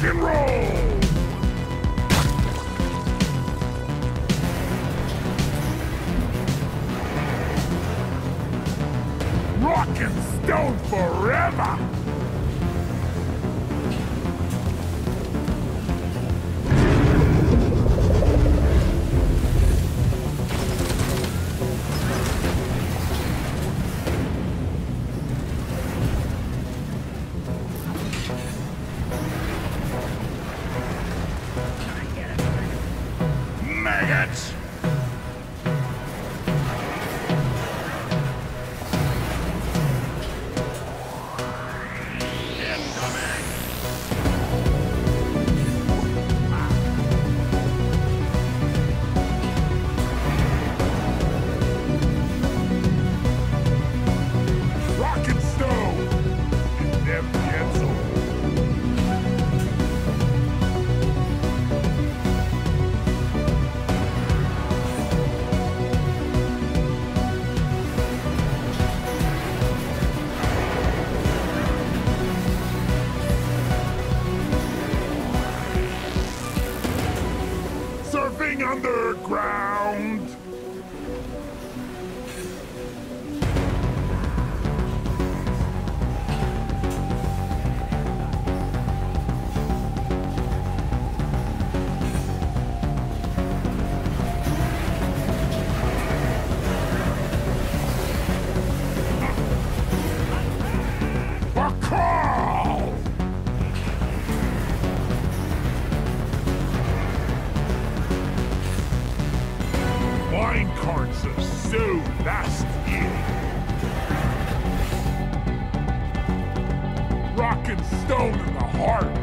Rock and roll! Rock and stone forever! Maggots! Underground! Carts of Sue, that's it. Rock and stone in the heart.